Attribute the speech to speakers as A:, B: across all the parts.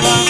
A: Shiva.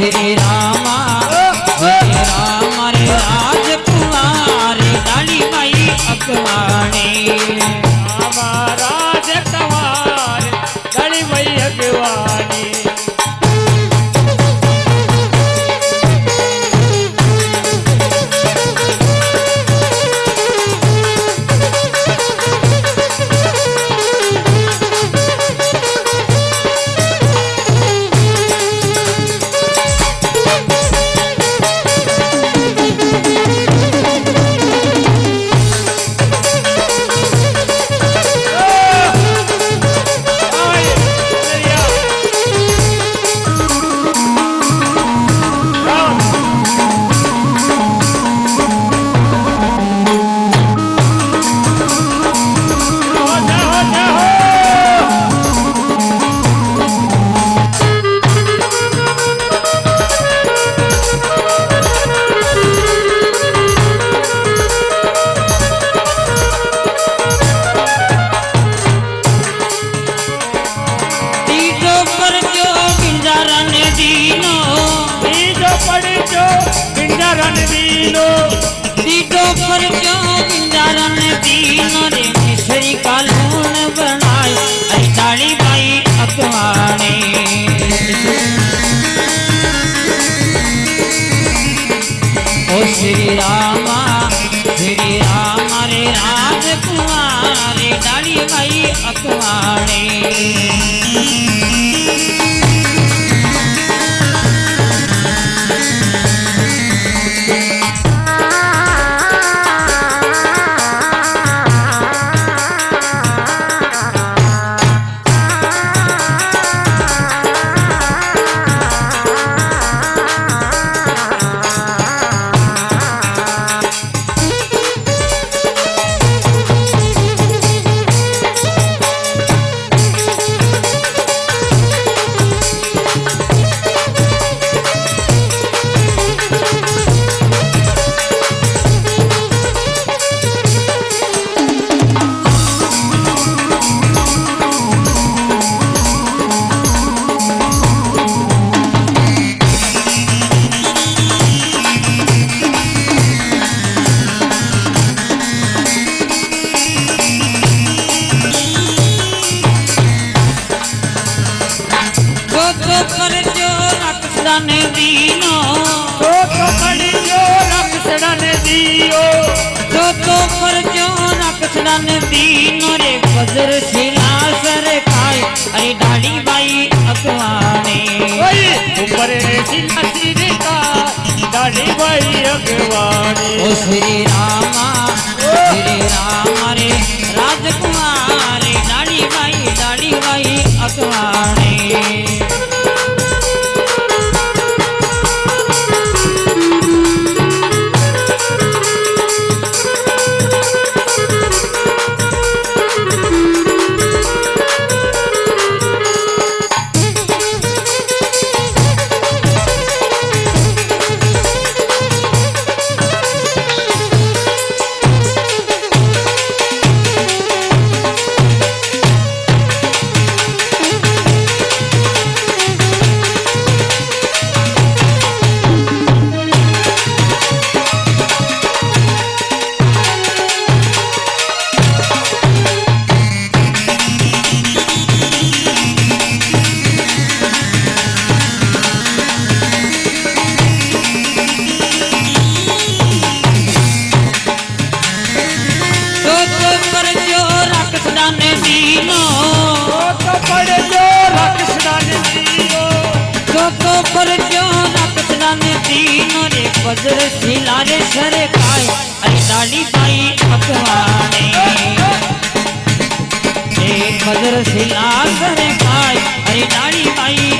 A: अगवानी ओ Yeah. रक्षण दीनो
B: तो तो जो दियो।
A: जो तो पर जो रक्षण दीनो रे वज्र शिला सर खाए अरे डाली बाई
B: डाली बाई अगवानी।
A: ओ श्री रामा श्री राम रे राजकुमार डाली बाई डाली बाई वज्र शिला रे सर खाए अरे डाली बाई ए वज्र शिला सर खाए अरे डाली बाई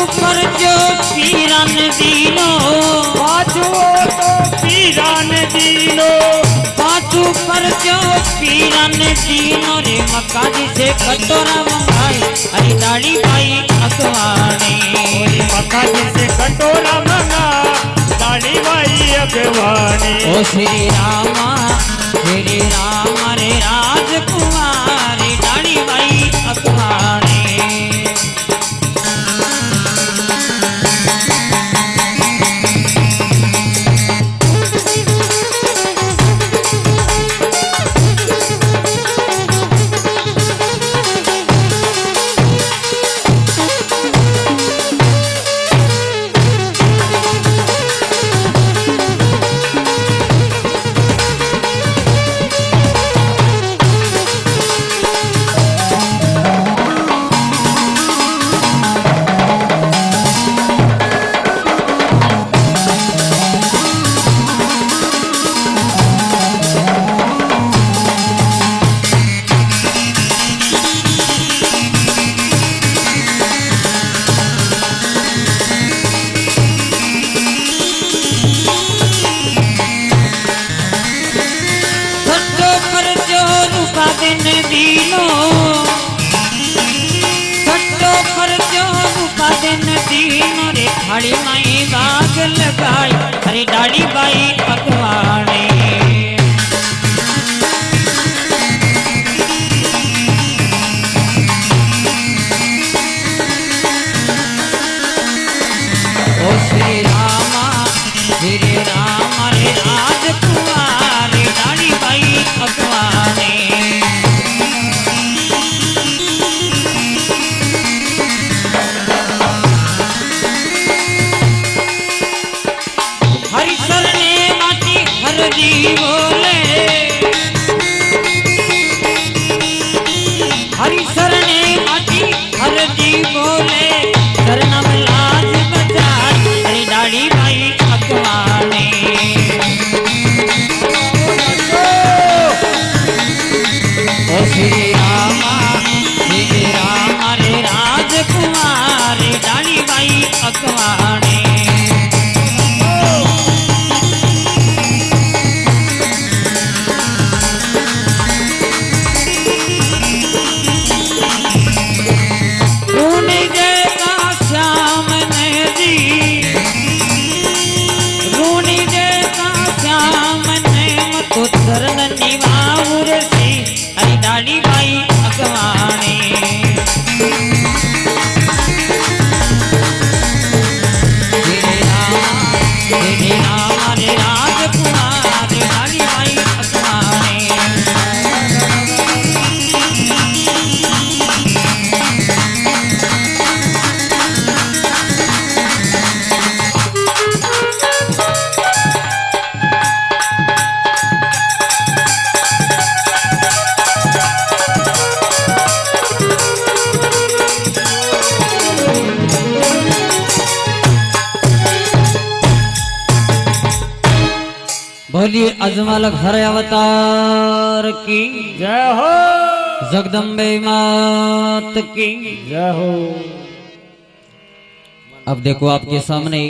A: पाछू जो पीरन दीनो
B: पाछो तो पीरान दीनो।
A: पाछू पर जो पीरन दीनो रे मक्का जी से कटोरा मंगाई अरे दाढ़ी भाई अखवानी
B: मक्का जी से कटोरा मंगा दाढ़ी भाई अगवानी।
A: ओ श्री रामा श्री राम रे राजकुमार। रे माई दाग लगाई। अरे डाड़ी बाई पकवाने तेरे बोलिए अजमल घर अवतार की
B: जय हो।
A: जगदम्बे मात की।
B: जय हो।
A: अब देखो आपके सामने